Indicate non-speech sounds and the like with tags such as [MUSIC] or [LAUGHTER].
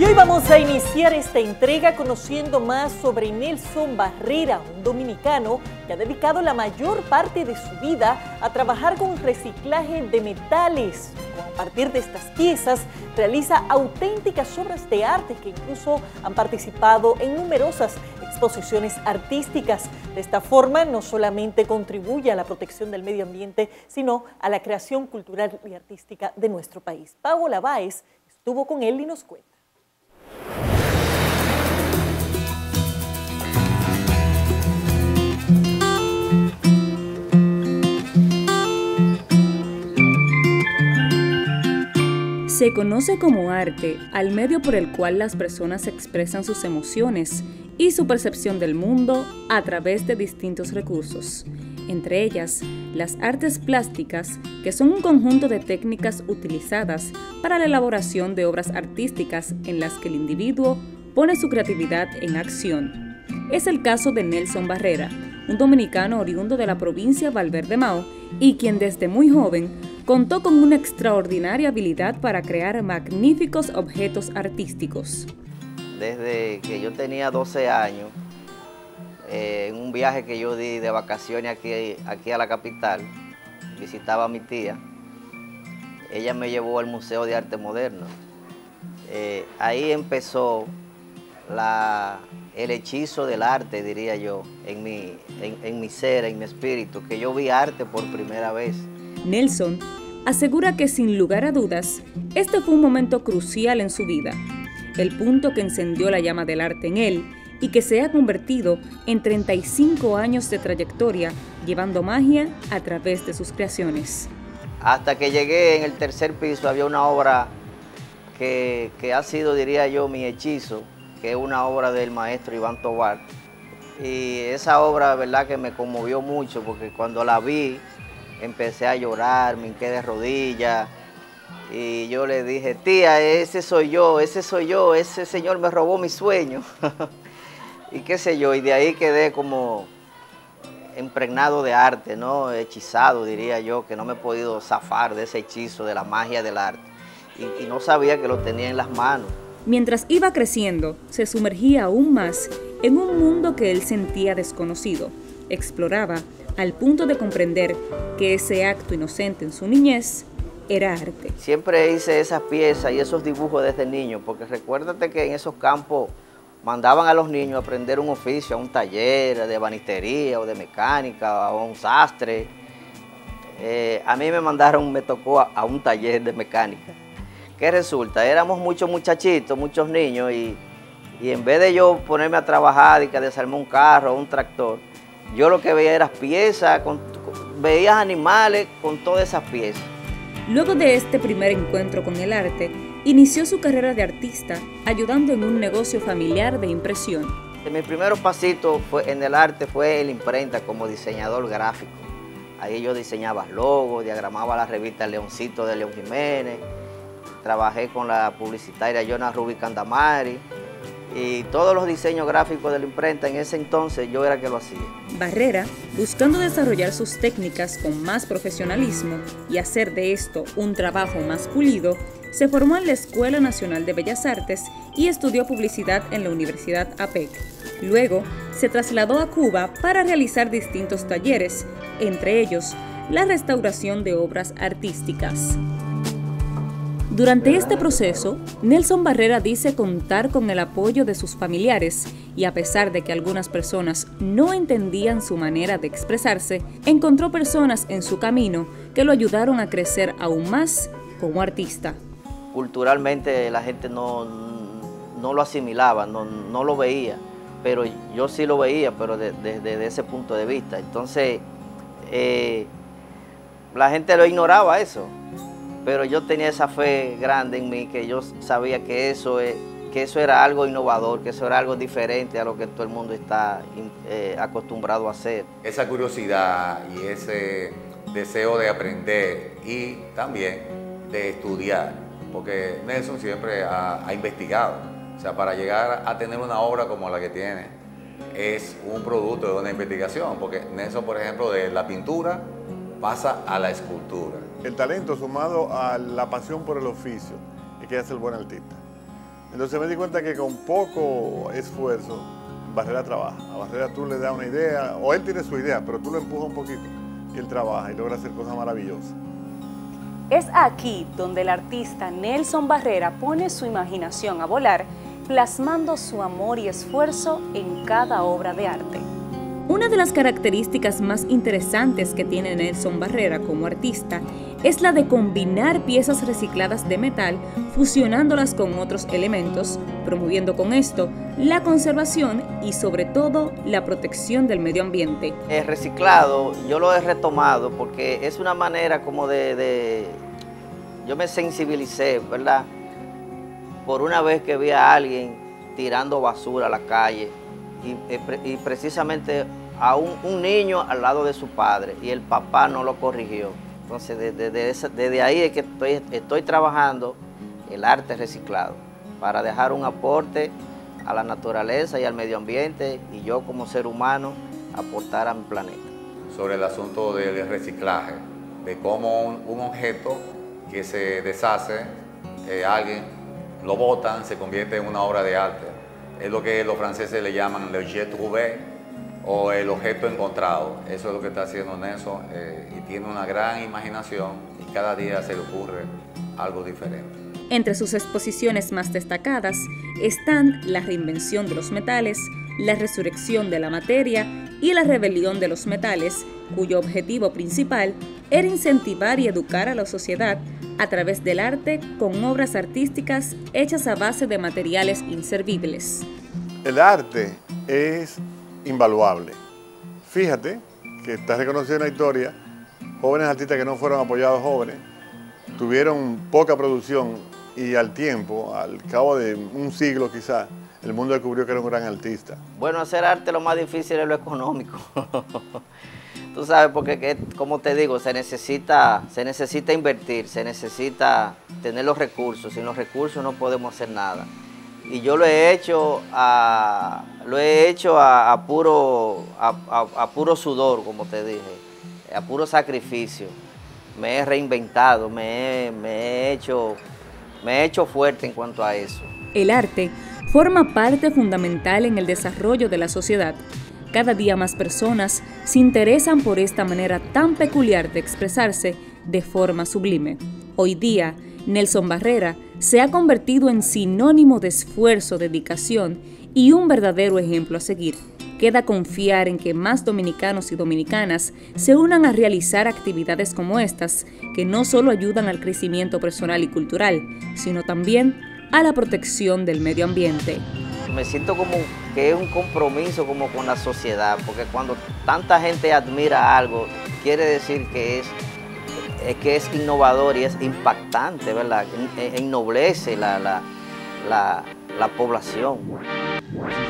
Y hoy vamos a iniciar esta entrega conociendo más sobre Nelson Barrera, un dominicano que ha dedicado la mayor parte de su vida a trabajar con reciclaje de metales. A partir de estas piezas realiza auténticas obras de arte que incluso han participado en numerosas exposiciones artísticas. De esta forma no solamente contribuye a la protección del medio ambiente, sino a la creación cultural y artística de nuestro país. Paola Báez estuvo con él y nos cuenta. Se conoce como arte al medio por el cual las personas expresan sus emociones y su percepción del mundo a través de distintos recursos, entre ellas las artes plásticas, que son un conjunto de técnicas utilizadas para la elaboración de obras artísticas en las que el individuo pone su creatividad en acción. Es el caso de Nelson Barrera, un dominicano oriundo de la provincia Valverde Mao y quien desde muy joven contó con una extraordinaria habilidad para crear magníficos objetos artísticos. Desde que yo tenía 12 años, eh, en un viaje que yo di de vacaciones aquí, aquí a la capital, visitaba a mi tía, ella me llevó al Museo de Arte Moderno. Eh, ahí empezó el hechizo del arte, diría yo, en mi, en mi ser, en mi espíritu, que yo vi arte por primera vez. Nelson asegura que sin lugar a dudas, este fue un momento crucial en su vida, el punto que encendió la llama del arte en él y que se ha convertido en 35 años de trayectoria llevando magia a través de sus creaciones. Hasta que llegué en el tercer piso había una obra que, ha sido, diría yo, mi hechizo, que es una obra del maestro Iván Tobar. Y esa obra, verdad, que me conmovió mucho porque cuando la vi, empecé a llorar, me hinqué de rodillas y yo le dije, tía, ese soy yo, ese soy yo, ese señor me robó mi sueño. [LAUGHS] y qué sé yo, y de ahí quedé como impregnado de arte, ¿no? Hechizado, diría yo, que no me he podido zafar de ese hechizo, de la magia del arte. Y, y no sabía que lo tenía en las manos. Mientras iba creciendo, se sumergía aún más en un mundo que él sentía desconocido. Exploraba al punto de comprender que ese acto inocente en su niñez era arte. Siempre hice esas piezas y esos dibujos desde niño, porque recuérdate que en esos campos mandaban a los niños a aprender un oficio, a un taller de banistería o de mecánica o a un sastre. Eh, a mí me mandaron, me tocó a, un taller de mecánica. ¿Qué resulta? Éramos muchos muchachitos, muchos niños y, en vez de yo ponerme a trabajar y que desarmar un carro o un tractor, yo lo que veía eran piezas, con, veías animales con todas esas piezas. Luego de este primer encuentro con el arte, inició su carrera de artista ayudando en un negocio familiar de impresión. Mi primer pasito fue, en el arte fue el imprenta como diseñador gráfico. Ahí yo diseñaba logos, diagramaba la revista Leoncito de León Jiménez, trabajé con la publicitaria Jonas Rubi Candamari, y todos los diseños gráficos de la imprenta en ese entonces yo era que lo hacía. Barrera, buscando desarrollar sus técnicas con más profesionalismo y hacer de esto un trabajo más pulido, se formó en la Escuela Nacional de Bellas Artes y estudió publicidad en la Universidad APEC. Luego, se trasladó a Cuba para realizar distintos talleres, entre ellos la restauración de obras artísticas. Durante este proceso, Nelson Barrera dice contar con el apoyo de sus familiares y a pesar de que algunas personas no entendían su manera de expresarse, encontró personas en su camino que lo ayudaron a crecer aún más como artista. Culturalmente la gente no, no lo asimilaba, no, no, lo veía, pero yo sí lo veía, pero desde ese punto de vista. Entonces, eh, la gente lo ignoraba eso pero yo tenía esa fe grande en mí que yo sabía que eso, que eso era algo innovador, que eso era algo diferente a lo que todo el mundo está eh, acostumbrado a hacer. Esa curiosidad y ese deseo de aprender y también de estudiar, porque Nelson siempre ha, ha investigado, o sea, para llegar a tener una obra como la que tiene, es un producto de una investigación, porque Nelson, por ejemplo, de la pintura pasa a la escultura el talento sumado a la pasión por el oficio y que hace el buen artista. Entonces me di cuenta que con poco esfuerzo Barrera trabaja. A Barrera tú le das una idea, o él tiene su idea, pero tú lo empujas un poquito y él trabaja y logra hacer cosas maravillosas. Es aquí donde el artista Nelson Barrera pone su imaginación a volar, plasmando su amor y esfuerzo en cada obra de arte. Una de las características más interesantes que tiene Nelson Barrera como artista es la de combinar piezas recicladas de metal fusionándolas con otros elementos, promoviendo con esto la conservación y sobre todo la protección del medio ambiente. El reciclado yo lo he retomado porque es una manera como de... yo me sensibilicé, ¿verdad? Por una vez que vi a alguien tirando basura a la calle y, y precisamente a un, niño al lado de su padre y el papá no lo corrigió. Entonces, desde, ahí es que estoy, estoy trabajando el arte reciclado para dejar un aporte a la naturaleza y al medio ambiente y yo como ser humano aportar a mi planeta. Sobre el asunto del reciclaje, de cómo un, objeto que se deshace, eh, alguien lo botan, se convierte en una obra de arte. Es lo que los franceses le llaman le jet trouvé, o el objeto encontrado. Eso es lo que está haciendo Nelson eh, y tiene una gran imaginación y cada día se le ocurre algo diferente. Entre sus exposiciones más destacadas están la reinvención de los metales, la resurrección de la materia y la rebelión de los metales, cuyo objetivo principal era incentivar y educar a la sociedad a través del arte con obras artísticas hechas a base de materiales inservibles. El arte es invaluable. Fíjate que está reconocido en la historia, jóvenes artistas que no fueron apoyados jóvenes, tuvieron poca producción y al tiempo, al cabo de un siglo quizás, el mundo descubrió que era un gran artista. Bueno, hacer arte lo más difícil es lo económico. [LAUGHS] Tú sabes, porque como te digo, se necesita, se necesita invertir, se necesita tener los recursos. Sin los recursos no podemos hacer nada y yo lo he hecho a, lo he hecho a, puro, a, puro sudor, como te dije, a puro sacrificio. Me he reinventado, me he, me he, hecho, me he hecho fuerte en cuanto a eso. El arte forma parte fundamental en el desarrollo de la sociedad. Cada día más personas se interesan por esta manera tan peculiar de expresarse de forma sublime. Hoy día, Nelson Barrera se ha convertido en sinónimo de esfuerzo, dedicación y un verdadero ejemplo a seguir. Queda confiar en que más dominicanos y dominicanas se unan a realizar actividades como estas, que no solo ayudan al crecimiento personal y cultural, sino también a la protección del medio ambiente. Me siento como que es un compromiso como con la sociedad, porque cuando tanta gente admira algo, quiere decir que es que es innovador y es impactante, ¿verdad? Ennoblece la, la, la población. Bye.